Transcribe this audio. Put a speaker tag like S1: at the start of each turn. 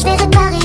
S1: je vais réparer